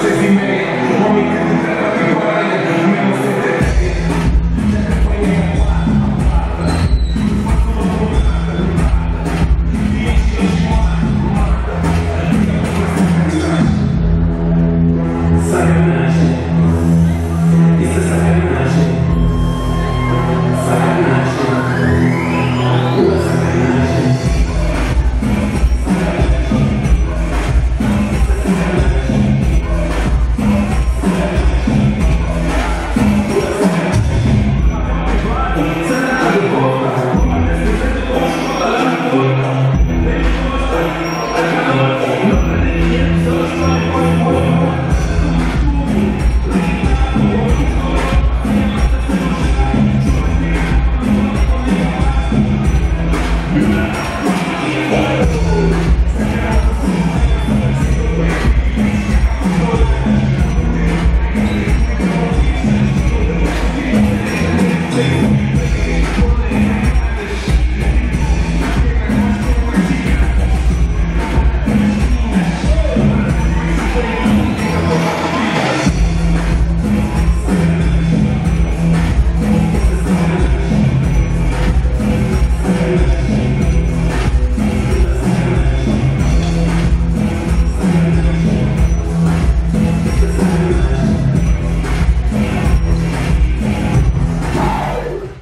si me sing.